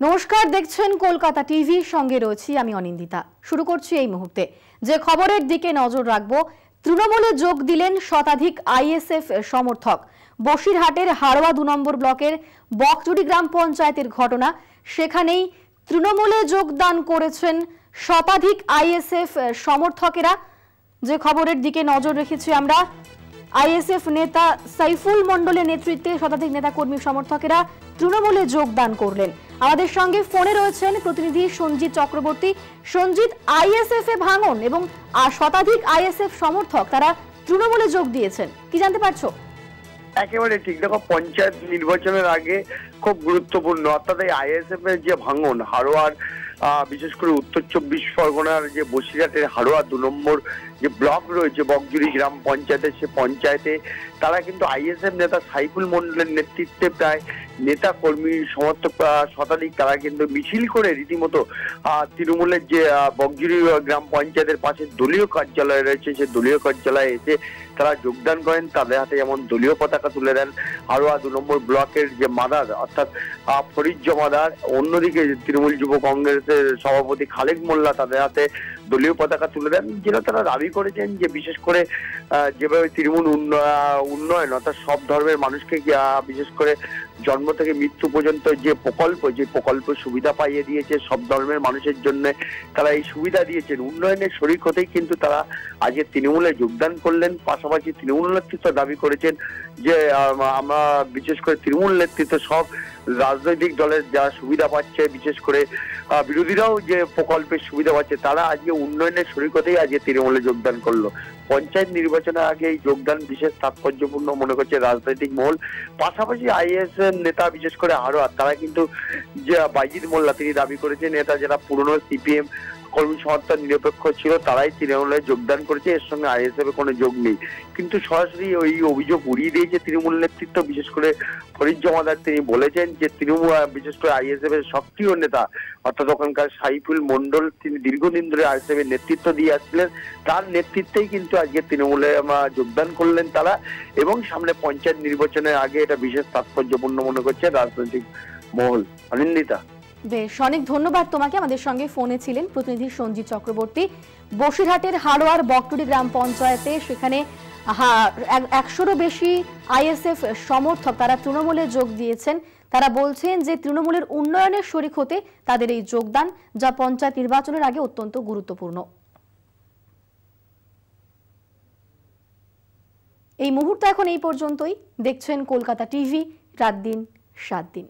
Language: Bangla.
নমস্কার, দেখছেন কলকাতা টিভির সঙ্গে রয়েছি আমি অনিন্দিতা। শুরু করছি এই মুহূর্তে। যে খবরের দিকে নজর রাখব, তৃণমূলে যোগ দিলেন শতাধিক আইএসএফ সমর্থক। বসিরহাটের হাড়োয়া দু নম্বর ব্লকের বকচুরি গ্রাম পঞ্চায়েতের ঘটনা, সেখানেই তৃণমূলে যোগদান করেছেন শতাধিক আইএসএফ সমর্থকেরা। যে খবরের দিকে নজর রেখেছি আমরা, আইএসএফ নেতা সাইফুল মণ্ডলের নেতৃত্বে শতাধিক নেতাকর্মী সমর্থকেরা তৃণমূলে যোগদান করলেন। আমাদের সঙ্গে ফোনে রয়েছেন প্রতিনিধি সঞ্জিত চক্রবর্তী। সঞ্জিত, আইএসএফ এ ভাঙন এবং শতাধিক আইএসএফ সমর্থক তারা তৃণমূলে যোগ দিয়েছেন। কি জানতে পারছ? একেবারে ঠিক। দেখো, পঞ্চায়েত নির্বাচনের আগে খুব গুরুত্বপূর্ণ, অর্থাৎ এই আইএসএফ এর যে ভাঙন হারোয়ার বিশেষ করে উত্তর চব্বিশ পরগনার যে বসিরহাটের হারোয়া দু নম্বর যে ব্লক রয়েছে বকজুরি গ্রাম পঞ্চায়েতের সে পঞ্চায়েতে তারা কিন্তু আইএসএফ নেতা সাইফুল মন্ডলের নেতৃত্বে প্রায় নেতা কর্মী সমর্থক শতাধিক তারা কিন্তু মিছিল করে রীতিমতো তৃণমূলের যে বকজুরি গ্রাম পঞ্চায়েতের পাশে দলীয় কার্যালয় রয়েছে সে দলীয় কার্যালয়ে এসে তারা যোগদান করেন। তাদের হাতে যেমন দলীয় পতাকা তুলে দেন হারোয়া দু নম্বর ব্লকের যে মাদার অর্থাৎ আহ, ফরিদ জমাদার অন্যদিকে তৃণমূল যুব কংগ্রেসের সভাপতি খালেক মোল্লা তাদের হাতে দলীয় পতাকা তুলে দেন, যেটা তারা দাবি করেছেন যে বিশেষ করে যেভাবে তৃণমূল উন্ন- উন্নয়ন অর্থাৎ সব ধর্মের মানুষকে বিশেষ করে জন্ম থেকে মৃত্যু পর্যন্ত যে প্রকল্প যে প্রকল্প সুবিধা পাইয়ে দিয়েছে সব ধর্মের মানুষের জন্য, তারা এই সুবিধা দিয়েছেন। উন্নয়নের শরিক হতেই কিন্তু তারা আজকে তৃণমূলে যোগদান করলেন। পাশাপাশি তৃণমূল নেতৃত্ব দাবি করেছেন যে আমরা বিশেষ করে তৃণমূল নেতৃত্ব সব রাজনৈতিক দলের যারা সুবিধা পাচ্ছে, বিশেষ করে বিরোধীরাও যে প্রকল্পের সুবিধা পাচ্ছে, তারা আজকে উন্নয়নের শরিক হতেই আজকে তৃণমূলে যোগদান করল। পঞ্চায়েত নির্বাচনের আগে এই যোগদান বিশেষ তাৎপর্যপূর্ণ মনে করছে রাজনৈতিক মহল। পাশাপাশি আইএস নেতা, বিশেষ করে আরও তারা কিন্তু যে বাইজিদ মোল্লা, তিনি দাবি করেছেন নেতা যারা পুরনো সিপিএম কর্মী সমর্থন নিরপেক্ষ ছিল, তারাই তৃণমূলে যোগদান করেছে, এর সঙ্গে আইএসএফ কোনো যোগ নেই। কিন্তু সরাসরি ওই অভিযোগ উড়িয়ে দিয়েছে তৃণমূল নেতৃত্ব, বিশেষ করে ফরিদ জমাদার, তিনি বলেছেন যে তৃণমূল বিশেষ করে আইএসএফ এর সক্রিয় নেতা, অর্থাৎ ওখানকার সাইফুল মন্ডল তিনি দীর্ঘদিন ধরে আইএসএফ এর নেতৃত্ব দিয়ে আসছিলেন। তার নেতৃত্বেই কিন্তু আজকে তৃণমূলে যোগদান করলেন তারা এবং সামনে পঞ্চায়েত নির্বাচনের আগে এটা বিশেষ তাৎপর্যপূর্ণ মনে করছে রাজনৈতিক মহল। অনিন্দিতা। বেশ, অনেক ধন্যবাদ তোমাকে আমাদের সঙ্গে ফোনে ছিলেন প্রতিনিধি সঞ্জিত চক্রবর্তী। বসিরহাটের হাড়োয়ার বকটুরি গ্রাম পঞ্চায়েতে সেখানে একশোরও বেশি আইএসএফ সমর্থক তারা তৃণমূলে যোগ দিয়েছেন। তারা বলছেন যে তৃণমূলের উন্নয়নের শরিক হতে তাদের এই যোগদান যা পঞ্চায়েত নির্বাচনের আগে অত্যন্ত গুরুত্বপূর্ণ। এই মুহূর্ত এখন এই পর্যন্তই। দেখছেন কলকাতা টিভি, রাত দিন, সাত দিন।